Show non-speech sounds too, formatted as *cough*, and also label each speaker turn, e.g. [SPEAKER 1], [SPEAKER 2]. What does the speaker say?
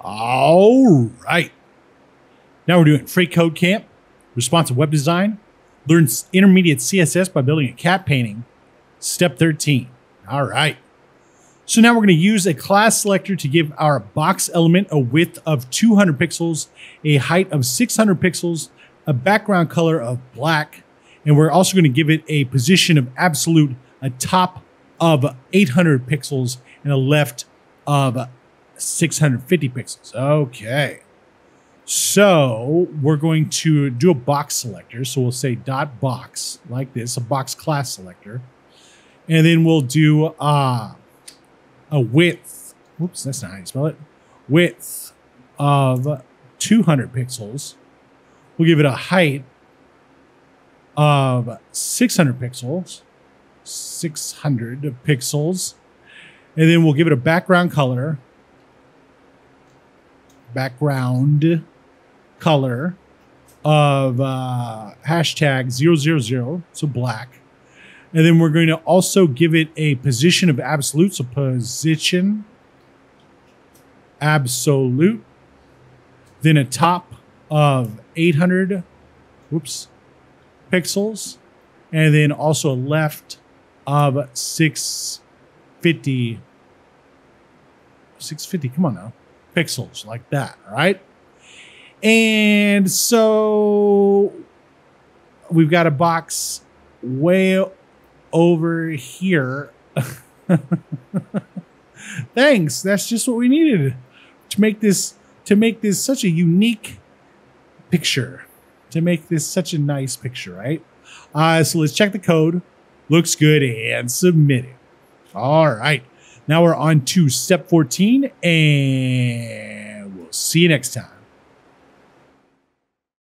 [SPEAKER 1] All right. Now we're doing freeCodeCamp, responsive web design, learn intermediate CSS by building a cat painting. Step 13. All right. So now we're going to use a class selector to give our box element a width of 200 pixels, a height of 600 pixels, a background color of black, and we're also going to give it a position of absolute, a top of 800 pixels, and a left of 650 pixels. Okay. So we're going to do a box selector. So we'll say dot box like this, a box class selector. And then we'll do uh, a width. Whoops, that's not how you spell it. Width of 200 pixels. We'll give it a height of 600 pixels. 600 pixels. And then we'll give it a background color. Background color of uh, hashtag 000, so black. And then we're going to also give it a position of absolute, so position absolute. Then a top of 800, whoops, pixels. And then also a left of 650, 650, come on now, pixels like that, right? And so we've got a box way over here. *laughs* Thanks. That's just what we needed to make this to make this such a unique picture. To make this such a nice picture, right? Uh, so let's check the code. Looks good and submit it. All right. Now we're on to step 14 and we'll see you next time.